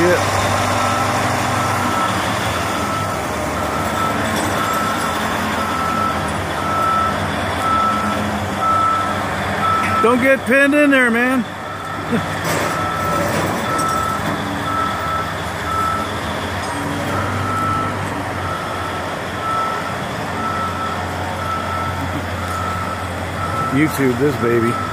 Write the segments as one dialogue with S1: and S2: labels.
S1: Shit. Don't get pinned in there, man. YouTube this baby.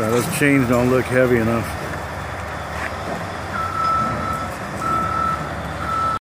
S1: God, those chains don't look heavy enough.